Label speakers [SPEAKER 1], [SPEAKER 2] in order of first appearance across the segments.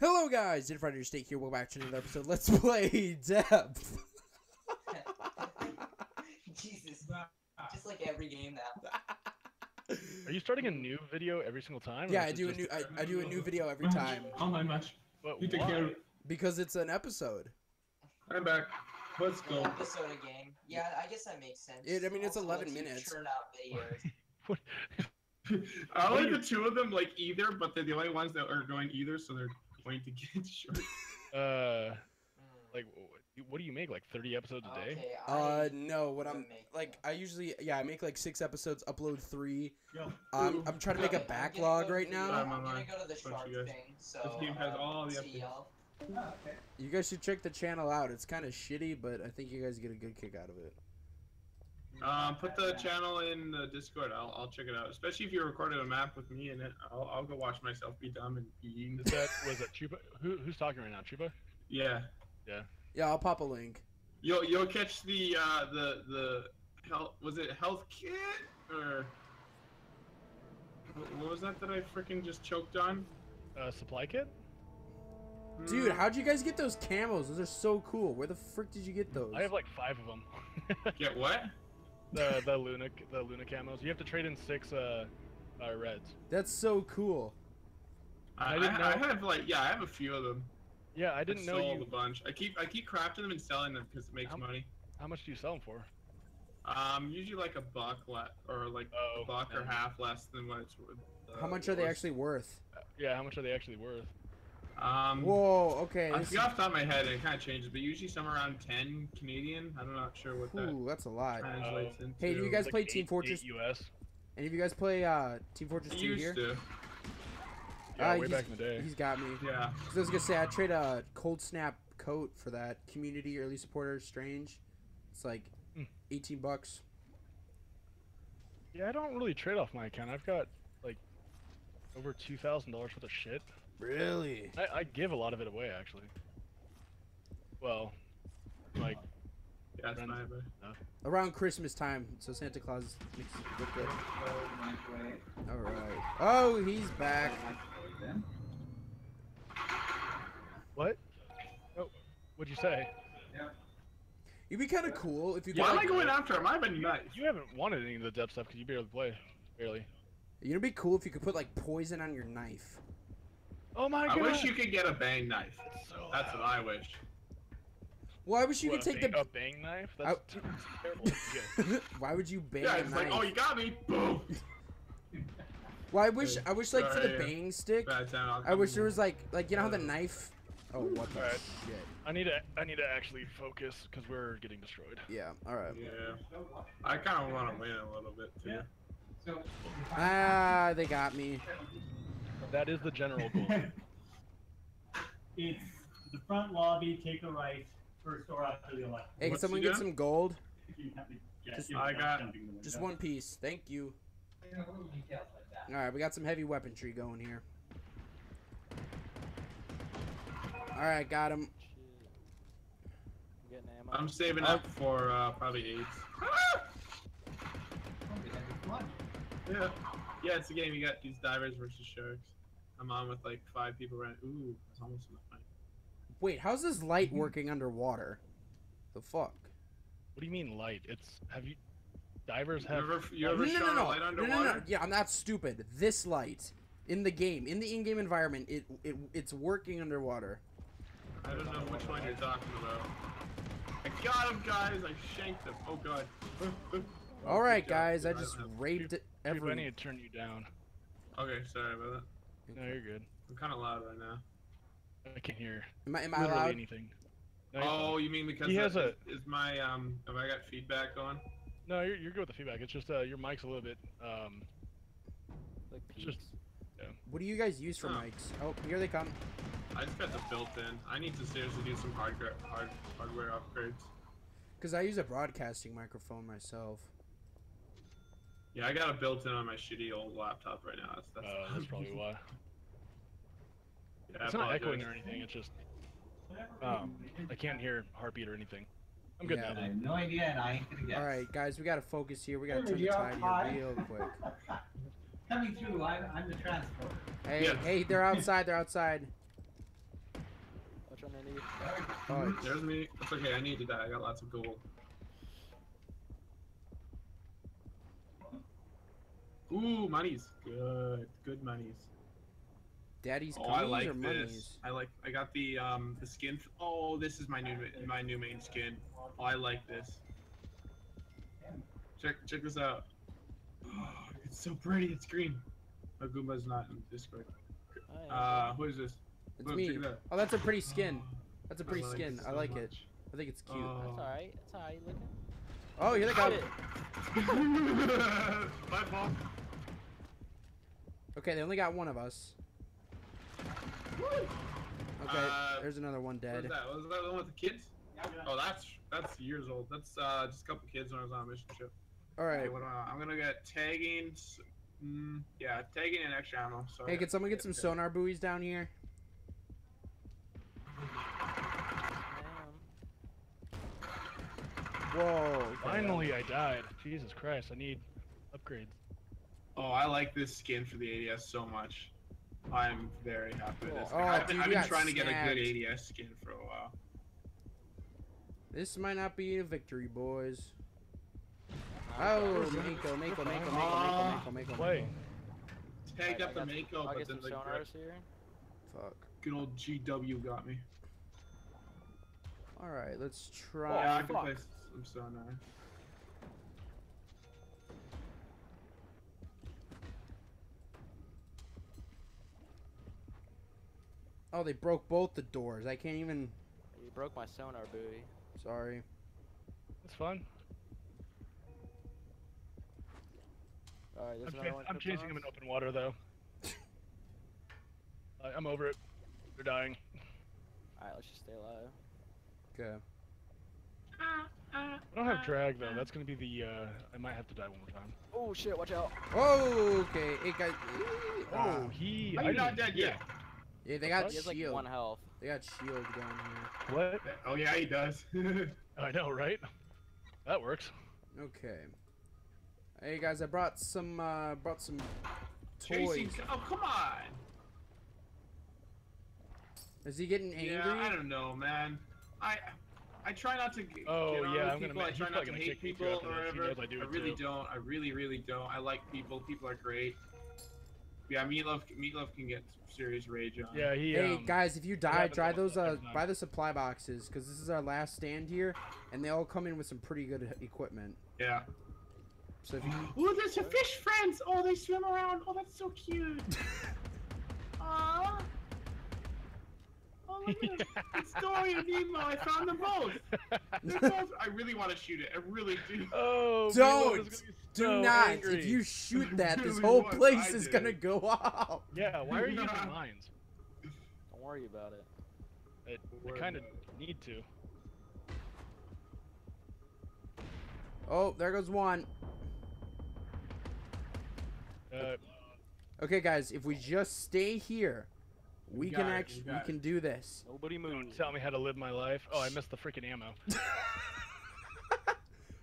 [SPEAKER 1] Hello guys, Dinner Steak here. Welcome back to another episode. Let's play Depth.
[SPEAKER 2] Jesus, just like every game now.
[SPEAKER 3] Are you starting a new video every single time?
[SPEAKER 1] yeah, I do a new I, I do a new video every time
[SPEAKER 4] Online match.
[SPEAKER 3] But
[SPEAKER 4] You take care
[SPEAKER 1] because it's an episode.
[SPEAKER 4] I'm back. Let's
[SPEAKER 2] An
[SPEAKER 4] go.
[SPEAKER 2] episode a game. Yeah, I guess that makes sense.
[SPEAKER 1] It- I mean, it's
[SPEAKER 2] Also
[SPEAKER 1] 11 minutes.
[SPEAKER 2] Churn out videos.
[SPEAKER 4] I like the two of them like either, but they're the only ones that are going either, so they're going to get short.
[SPEAKER 3] Uh,
[SPEAKER 2] Hmm.
[SPEAKER 3] like, what do you make? Like 30 episodes a day?
[SPEAKER 2] Okay,
[SPEAKER 1] Uh, no, what I'm
[SPEAKER 2] make-
[SPEAKER 1] like I usually yeah I make like six episodes, upload three.
[SPEAKER 4] Yo.
[SPEAKER 1] Um, I'm trying to make a
[SPEAKER 2] Okay, I'm
[SPEAKER 1] backlog
[SPEAKER 2] go
[SPEAKER 1] right now.
[SPEAKER 4] I'm
[SPEAKER 2] I'm gonna go to the
[SPEAKER 4] Bunch
[SPEAKER 2] shark thing. So
[SPEAKER 4] This game has
[SPEAKER 2] uh,
[SPEAKER 4] all the
[SPEAKER 2] see
[SPEAKER 4] updates.
[SPEAKER 2] y'all.
[SPEAKER 1] You guys should check the channel out. It's kind of shitty, but I think you guys get a good kick out of it.
[SPEAKER 4] Um, put the channel in the Discord. I'll, I'll check it out. Especially if you recorded a map with me in it. I'll, I'll go watch myself be dumb and be eaten.
[SPEAKER 3] Is that was that Chupa? Who, who's talking right now? Chupa?
[SPEAKER 4] Yeah.
[SPEAKER 1] Yeah, Yeah. I'll pop a link.
[SPEAKER 4] You'll you'll catch the uh the the health was it health kit or what- what was that that I freaking just choked on?
[SPEAKER 3] Uh, supply kit?
[SPEAKER 1] Dude,
[SPEAKER 4] Hmm.
[SPEAKER 1] how'd you guys get those camos? Those are so cool. Where the frick did you get those?
[SPEAKER 3] I have like five of them.
[SPEAKER 4] get what?
[SPEAKER 3] The the Luna the Luna camos. You have to trade in six uh, uh reds.
[SPEAKER 1] That's so cool.
[SPEAKER 4] I,
[SPEAKER 3] I
[SPEAKER 4] I,
[SPEAKER 3] didn't
[SPEAKER 4] I
[SPEAKER 3] know-
[SPEAKER 4] have like yeah I have a few of them.
[SPEAKER 3] Yeah, I didn't know
[SPEAKER 4] sold
[SPEAKER 3] you.
[SPEAKER 4] a bunch. I keep I keep crafting them and selling them because it makes
[SPEAKER 3] How-
[SPEAKER 4] money.
[SPEAKER 3] How much do you sell them for?
[SPEAKER 4] Um, usually like a buck le- or like
[SPEAKER 3] Oh,
[SPEAKER 4] a buck or half less than what it's worth. uh,
[SPEAKER 1] How much are they
[SPEAKER 4] worth.
[SPEAKER 1] actually worth?
[SPEAKER 3] Yeah, how much are they actually worth?
[SPEAKER 4] Um,
[SPEAKER 1] Whoa, okay.
[SPEAKER 4] I
[SPEAKER 1] this
[SPEAKER 4] off the top of my head. It kind of changes, but usually somewhere around ten Canadian. I'm not sure what that
[SPEAKER 1] Ooh, that's a lot.
[SPEAKER 4] translates into.
[SPEAKER 1] Hey, do you guys
[SPEAKER 3] Like
[SPEAKER 1] play
[SPEAKER 3] eight-
[SPEAKER 1] Team Fortress?
[SPEAKER 3] eight US.
[SPEAKER 1] Any of you guys play uh, Team Fortress
[SPEAKER 4] I
[SPEAKER 1] 2
[SPEAKER 4] used
[SPEAKER 1] here?
[SPEAKER 4] to.
[SPEAKER 3] Yeah,
[SPEAKER 1] Uh,
[SPEAKER 3] way back in the day.
[SPEAKER 1] He's got me.
[SPEAKER 4] Yeah.
[SPEAKER 1] 'Cause I was gonna say I trade a cold snap coat for that community early supporter strange. It's like
[SPEAKER 3] Hmm.
[SPEAKER 1] 18 bucks.
[SPEAKER 3] Yeah, I don't really trade off my account. I've got like over two thousand dollars worth of shit.
[SPEAKER 1] Really?
[SPEAKER 3] I, I give a lot of it away actually. Well, like
[SPEAKER 4] Yeah, it's
[SPEAKER 3] Friends.
[SPEAKER 4] my.
[SPEAKER 1] Around Christmas time, so Santa Claus makes it look good. All right. Oh, he's back.
[SPEAKER 3] what? Oh, what'd you say? Yeah.
[SPEAKER 1] It'd be kind of cool if you could.
[SPEAKER 4] Why am I
[SPEAKER 1] Like,
[SPEAKER 4] going after him? I've been nice.
[SPEAKER 3] You haven't wanted any of the depth stuff because you barely play, barely.
[SPEAKER 1] you know, it'd be cool if you could put like poison on your knife.
[SPEAKER 3] Oh my
[SPEAKER 4] I
[SPEAKER 3] god!
[SPEAKER 4] I wish you could get a bang knife.
[SPEAKER 3] It's so
[SPEAKER 4] That's what I wish.
[SPEAKER 1] Well, I wish you
[SPEAKER 3] What,
[SPEAKER 1] could take
[SPEAKER 3] bang,
[SPEAKER 1] the.
[SPEAKER 3] a bang knife.
[SPEAKER 1] I-
[SPEAKER 3] That's t- terrible.
[SPEAKER 1] Why would you bang
[SPEAKER 4] Yeah,
[SPEAKER 1] a
[SPEAKER 4] it's like, oh, you got me. Boom.
[SPEAKER 1] Well, I wish I wish like for the
[SPEAKER 4] Sorry.
[SPEAKER 1] bang stick.
[SPEAKER 4] I'll
[SPEAKER 1] wish
[SPEAKER 4] come-
[SPEAKER 1] there was like like you know how the knife. Oh, what the
[SPEAKER 3] Alright.
[SPEAKER 1] shit?
[SPEAKER 3] I need to I need to actually focus because we're getting destroyed.
[SPEAKER 1] Yeah. All right.
[SPEAKER 4] Yeah. I kind of want to win a little bit too. Yeah.
[SPEAKER 1] Ah, they got me.
[SPEAKER 3] That is the general goal.
[SPEAKER 5] It's the front lobby, take a right, first door after the left.
[SPEAKER 1] Hey, can
[SPEAKER 4] What's
[SPEAKER 1] someone get
[SPEAKER 4] doing?
[SPEAKER 1] some gold?
[SPEAKER 5] You have to get-
[SPEAKER 1] Just-
[SPEAKER 4] I got-
[SPEAKER 5] jumping the window.
[SPEAKER 1] Just one piece. Thank you. All right, we got some heavy weaponry going here. All right, got him.
[SPEAKER 6] Getting ammo.
[SPEAKER 4] I'm saving up for uh, probably eight. Yeah. Yeah, it's a game. You got these divers versus sharks. I'm on with like five people right. Ooh, that's almost enough. money.
[SPEAKER 1] Wait, how's this light mm-hmm. working underwater? The fuck?
[SPEAKER 3] What do you mean light? It's have you divers
[SPEAKER 4] You
[SPEAKER 3] have
[SPEAKER 4] ever, you
[SPEAKER 1] No,
[SPEAKER 4] ever
[SPEAKER 1] no, no,
[SPEAKER 4] shone
[SPEAKER 1] no,
[SPEAKER 4] a light
[SPEAKER 1] no,
[SPEAKER 4] underwater?
[SPEAKER 1] no, no. Yeah, I'm not stupid. This light in the game, in the in-game environment, it it it's working underwater.
[SPEAKER 4] I don't know which one you're talking about. I got him, guys. I shanked him. Oh god.
[SPEAKER 1] All right, guys, I just raped it
[SPEAKER 3] Dude, I
[SPEAKER 1] every.
[SPEAKER 3] need to turn you down.
[SPEAKER 4] Okay, sorry about that.
[SPEAKER 3] No, you're good.
[SPEAKER 4] I'm kind of loud right now.
[SPEAKER 3] I can't hear
[SPEAKER 1] Am I, am I
[SPEAKER 3] literally
[SPEAKER 1] allowed?
[SPEAKER 3] anything. No,
[SPEAKER 4] Oh,
[SPEAKER 3] fine.
[SPEAKER 4] you mean because
[SPEAKER 3] He has
[SPEAKER 4] that is, is my um? Have I got feedback on?
[SPEAKER 3] no, you're, you're good with the feedback. It's just uh, your mic's a little bit um.
[SPEAKER 6] Like
[SPEAKER 3] It's just
[SPEAKER 6] peeps.
[SPEAKER 1] What do you guys use for
[SPEAKER 4] Huh.
[SPEAKER 1] mics? Oh, here they come.
[SPEAKER 4] I just got the built-in. I need to seriously do some hardware hard, hardware upgrades.
[SPEAKER 1] Cause I use a broadcasting microphone myself.
[SPEAKER 4] Yeah, I got a built-in on my shitty old laptop right now. That's that's,
[SPEAKER 3] uh, that's probably why.
[SPEAKER 4] Yeah, I
[SPEAKER 3] It's not echoing or anything. It's just um, I can't hear heartbeat or anything. I'm good
[SPEAKER 1] Yeah.
[SPEAKER 3] now.
[SPEAKER 5] I have no idea, and I ain't gonna guess.
[SPEAKER 1] All right, guys, we gotta focus here. We gotta turn the tide
[SPEAKER 5] hi.
[SPEAKER 1] here real quick.
[SPEAKER 5] Coming through, I'm, I'm the transporter.
[SPEAKER 1] Hey,
[SPEAKER 4] Yeah.
[SPEAKER 1] hey, they're outside. They're outside.
[SPEAKER 6] Infinity.
[SPEAKER 1] Oh,
[SPEAKER 4] There's me. It's okay. I needed that. I got lots of gold. Ooh, monies. Good. Good monies.
[SPEAKER 1] Daddy's
[SPEAKER 4] Oh, I
[SPEAKER 1] cookies
[SPEAKER 4] like
[SPEAKER 1] or
[SPEAKER 4] this.
[SPEAKER 1] monies?
[SPEAKER 4] I like. I got the um the skin. Oh, this is my new my new main skin. Oh, I like this. Check check this out. Oh, it's so pretty. It's green. Oh, Goomba's not in Discord.
[SPEAKER 6] Oh.
[SPEAKER 4] Uh, who is this?
[SPEAKER 1] It's
[SPEAKER 4] Look,
[SPEAKER 1] me.
[SPEAKER 4] check it.
[SPEAKER 1] Oh, that's a pretty skin. That's a pretty
[SPEAKER 4] like
[SPEAKER 1] skin.
[SPEAKER 4] this
[SPEAKER 1] I
[SPEAKER 4] so
[SPEAKER 1] like it. I think it's cute.
[SPEAKER 4] Oh.
[SPEAKER 6] That's alright. That's alright. Look at
[SPEAKER 1] Oh, here they go.
[SPEAKER 6] Shit.
[SPEAKER 4] My fault.
[SPEAKER 1] Okay, they only got one of us. Okay,
[SPEAKER 4] Uh,
[SPEAKER 1] there's another one
[SPEAKER 4] What
[SPEAKER 1] dead.
[SPEAKER 4] was that? Was that the one with the kids? Oh, that's that's years old. That's uh, just a couple kids when I was on a mission trip.
[SPEAKER 1] All right.
[SPEAKER 4] Okay, what am I- I'm gonna get tagging. Mm, yeah, tagging and extra ammo. So
[SPEAKER 1] Hey, can someone get some
[SPEAKER 4] okay.
[SPEAKER 1] sonar buoys down here? Whoa. okay.
[SPEAKER 3] Finally, I died. Jesus Christ, I need upgrades.
[SPEAKER 4] Oh, I like this skin for the ADS so much. I'm very happy with this.
[SPEAKER 1] Oh,
[SPEAKER 4] I've been,
[SPEAKER 1] dude,
[SPEAKER 4] I've been
[SPEAKER 1] got
[SPEAKER 4] trying to get a good ADS skin for a while.
[SPEAKER 1] This might not be a victory, boys. Oh, Mako, Mako, Mako, Mako, Mako, Mako, Mako,
[SPEAKER 3] Play.
[SPEAKER 4] Tagged up the
[SPEAKER 6] got-
[SPEAKER 4] Mako,
[SPEAKER 6] I'll
[SPEAKER 4] but
[SPEAKER 6] get
[SPEAKER 4] then
[SPEAKER 6] some
[SPEAKER 4] the
[SPEAKER 6] sonars here.
[SPEAKER 1] Fuck.
[SPEAKER 4] good old GW got me.
[SPEAKER 1] All right, let's
[SPEAKER 6] Oh,
[SPEAKER 1] try.
[SPEAKER 4] yeah, I can
[SPEAKER 6] fuck.
[SPEAKER 4] play some sonar.
[SPEAKER 1] Oh, they broke both the doors. I can't even.
[SPEAKER 6] You broke my sonar buoy.
[SPEAKER 1] Sorry.
[SPEAKER 3] It's fun.
[SPEAKER 6] Alright, there's
[SPEAKER 3] I'm,
[SPEAKER 6] another
[SPEAKER 3] chas-
[SPEAKER 6] one.
[SPEAKER 3] I'm chasing him in open water though. I- I'm over it. They're dying.
[SPEAKER 6] Alright, let's just stay alive.
[SPEAKER 1] Okay.
[SPEAKER 3] I don't have drag though. That's gonna be the. Uh, I might have to die one more time.
[SPEAKER 6] Oh shit, watch out.
[SPEAKER 1] Oh, okay. It got.
[SPEAKER 3] Oh, he.
[SPEAKER 4] Are
[SPEAKER 3] I
[SPEAKER 4] you not
[SPEAKER 3] didn't-
[SPEAKER 4] dead yet?
[SPEAKER 1] Yeah, they got
[SPEAKER 6] He has like
[SPEAKER 1] shield.
[SPEAKER 6] one health.
[SPEAKER 1] They got shield down here.
[SPEAKER 3] What?
[SPEAKER 4] Oh yeah, he does.
[SPEAKER 3] I know, right? That works.
[SPEAKER 1] Okay. Hey guys, I brought some. uh Brought some
[SPEAKER 4] Chasing.
[SPEAKER 1] toys.
[SPEAKER 4] Oh come on.
[SPEAKER 1] Is he getting angry?
[SPEAKER 4] Yeah, I don't know, man. I I try not to g-
[SPEAKER 3] Oh,
[SPEAKER 4] on
[SPEAKER 3] yeah,
[SPEAKER 4] with
[SPEAKER 3] I'm gonna
[SPEAKER 4] people.
[SPEAKER 3] ma-
[SPEAKER 4] I
[SPEAKER 3] he's
[SPEAKER 4] try not to
[SPEAKER 3] gonna
[SPEAKER 4] hate
[SPEAKER 3] kick me too
[SPEAKER 4] people or whatever.
[SPEAKER 3] I do it
[SPEAKER 4] really
[SPEAKER 3] too.
[SPEAKER 4] don't. I really, really don't. I like people. People are great. Yeah, Meatloaf. Meatloaf can get serious rage on.
[SPEAKER 3] Yeah, he.
[SPEAKER 1] Hey
[SPEAKER 3] um,
[SPEAKER 1] guys, if you die,
[SPEAKER 3] happens
[SPEAKER 1] try those. Uh, buy the supply boxes because this is our last stand here, and they all come in with some pretty good equipment.
[SPEAKER 4] Yeah.
[SPEAKER 1] So if you,
[SPEAKER 4] Oh, there's your fish friends. Oh, they swim around. Oh, that's so cute. Aww. Look at it. It's Dory and Nemo. I found them both. They're both. I really want to shoot it. I really do.
[SPEAKER 3] Oh,
[SPEAKER 1] Don't!
[SPEAKER 3] Meatloaf is gonna be
[SPEAKER 1] do not.
[SPEAKER 3] angry.
[SPEAKER 1] If you shoot that, this whole place is gonna go off.
[SPEAKER 3] Yeah, why are you using mines?
[SPEAKER 6] Don't worry about it.
[SPEAKER 3] I, I kind of need to.
[SPEAKER 1] Oh, there goes one.
[SPEAKER 3] Uh,
[SPEAKER 1] Okay, guys, if we just stay here, we,
[SPEAKER 4] We
[SPEAKER 1] can
[SPEAKER 4] got it, we
[SPEAKER 1] actually we
[SPEAKER 4] got
[SPEAKER 1] can do this.
[SPEAKER 6] Nobody move.
[SPEAKER 3] don't tell me how to live my life. Oh, I missed the freaking ammo.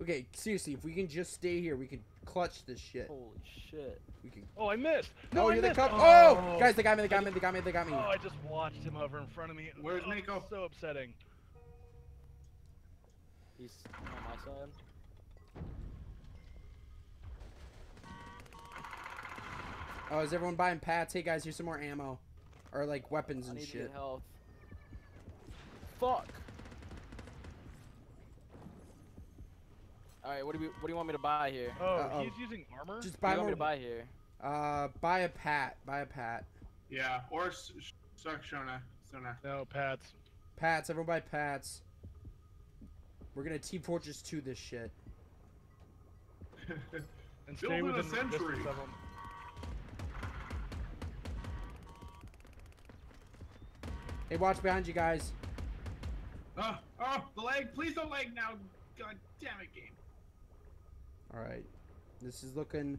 [SPEAKER 1] Okay, seriously, if we can just stay here, we can clutch this shit.
[SPEAKER 6] Holy shit.
[SPEAKER 1] We can.
[SPEAKER 3] Oh, I missed.
[SPEAKER 1] Oh,
[SPEAKER 3] No, I
[SPEAKER 1] here they
[SPEAKER 3] missed.
[SPEAKER 1] come! Oh. oh, guys, they got me! They got me! They got me! They got me!
[SPEAKER 3] Oh, I just watched him over in front of me.
[SPEAKER 4] Where's
[SPEAKER 3] oh,
[SPEAKER 4] Mako?
[SPEAKER 3] So upsetting.
[SPEAKER 6] He's on my side.
[SPEAKER 1] Oh, is everyone buying pats? Hey guys, here's some more ammo, or like weapons
[SPEAKER 6] I
[SPEAKER 1] and
[SPEAKER 6] need to
[SPEAKER 1] shit.
[SPEAKER 6] get health. Fuck. Alright, what do we what do you want me to buy here?
[SPEAKER 3] Oh,
[SPEAKER 1] Uh-oh.
[SPEAKER 3] he's using armor.
[SPEAKER 1] Just
[SPEAKER 6] What do
[SPEAKER 1] buy
[SPEAKER 6] you want me to buy here?
[SPEAKER 1] Uh, buy a pat. Buy a pat.
[SPEAKER 4] Yeah. Or s- sh- suck Shona. Shona.
[SPEAKER 3] No, Pats.
[SPEAKER 1] Pats. Everyone buy pats. We're gonna Team Fortress 2 this shit.
[SPEAKER 3] And
[SPEAKER 4] Build
[SPEAKER 3] stay
[SPEAKER 4] in a
[SPEAKER 3] within the
[SPEAKER 1] Hey, watch behind you guys.
[SPEAKER 4] oh, oh, the leg. Please don't leg now. God damn it, game.
[SPEAKER 1] All right. This is looking.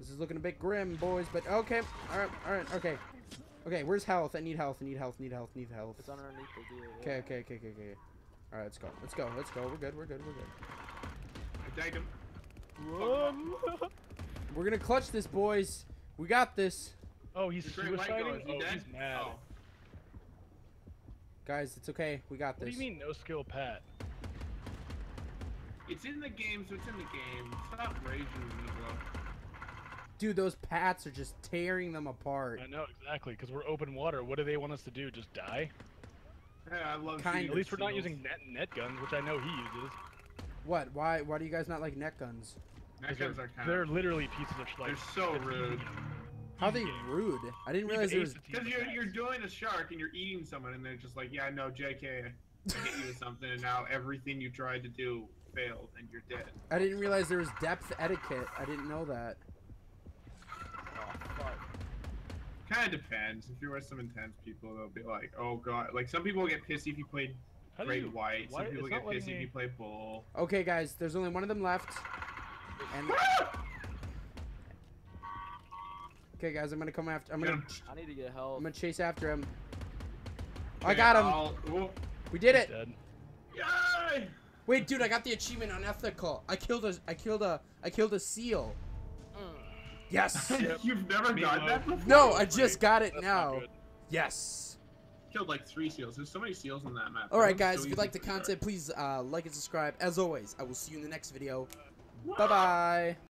[SPEAKER 1] This is looking a bit grim, boys. But okay. All right. All right. Okay. Okay. Where's health? I need health. I need health. Need health. Need health.
[SPEAKER 6] It's underneath the deal. yeah.
[SPEAKER 1] Okay. Okay. Okay. Okay. Okay. All right. Let's go. Let's go. Let's go. We're good. We're good. We're good.
[SPEAKER 4] I tagged him.
[SPEAKER 6] Run!
[SPEAKER 1] We're gonna clutch this, boys. We got this.
[SPEAKER 3] Oh, he's
[SPEAKER 4] The great white guy,
[SPEAKER 3] suiciding. Oh, he's mad.
[SPEAKER 4] Oh.
[SPEAKER 1] Guys, it's okay. We got this.
[SPEAKER 3] What do you mean no skill Pat?
[SPEAKER 4] It's in the game, so it's in the game. Stop raging at me, bro.
[SPEAKER 1] Dude, those pats are just tearing them apart.
[SPEAKER 3] I know exactly because we're open water. What do they want us to do? Just die?
[SPEAKER 4] Hey, I love
[SPEAKER 1] Kind
[SPEAKER 4] shooting
[SPEAKER 3] At least we're not
[SPEAKER 4] shields.
[SPEAKER 3] using net net guns, which I know he uses.
[SPEAKER 1] What? Why? Why do you guys not like net guns?
[SPEAKER 4] Net
[SPEAKER 3] 'Cause they're,
[SPEAKER 4] guns are kind
[SPEAKER 3] they're
[SPEAKER 4] of.
[SPEAKER 3] literally pieces of sh- like.
[SPEAKER 4] They're so
[SPEAKER 3] fatigue.
[SPEAKER 4] rude.
[SPEAKER 1] How are they rude? I didn't realize
[SPEAKER 3] can
[SPEAKER 1] there was.
[SPEAKER 3] ace the team
[SPEAKER 4] Because you're you're doing a shark and you're eating someone, and they're just like, yeah, no, JK, I hit you with something, and now everything you tried to do failed, and you're dead.
[SPEAKER 1] I didn't realize there was depth etiquette. I didn't know that.
[SPEAKER 6] Oh, fuck.
[SPEAKER 4] Kind of depends. If you're with some intense people, they'll be like, oh god. Like some people get pissy if you play
[SPEAKER 3] How
[SPEAKER 4] great
[SPEAKER 3] you?
[SPEAKER 4] white.
[SPEAKER 3] why-
[SPEAKER 4] Some people
[SPEAKER 3] it's
[SPEAKER 4] get
[SPEAKER 3] not letting
[SPEAKER 4] pissy if you play bull.
[SPEAKER 1] Okay, guys, there's only one of them left. And ah! Okay, guys, I'm gonna come after. I'm gonna.
[SPEAKER 6] I need to get help.
[SPEAKER 1] I'm gonna chase after him. I got him. We did
[SPEAKER 3] He's
[SPEAKER 1] it.
[SPEAKER 4] Yay!
[SPEAKER 1] Wait, dude, I got the achievement on ethical. I killed a. I killed a. I killed a seal.
[SPEAKER 6] Mm.
[SPEAKER 1] Yes.
[SPEAKER 3] Yep.
[SPEAKER 4] You've never
[SPEAKER 3] Me
[SPEAKER 4] done
[SPEAKER 3] low.
[SPEAKER 4] that before?
[SPEAKER 1] no, I just got it
[SPEAKER 3] That's
[SPEAKER 1] now. Yes.
[SPEAKER 4] killed like three seals. There's so many seals on that map.
[SPEAKER 1] All right, guys.
[SPEAKER 4] so
[SPEAKER 1] If you like the
[SPEAKER 4] to start.
[SPEAKER 1] content, please uh, like and subscribe. As always, I will see you in the next video. Bye bye.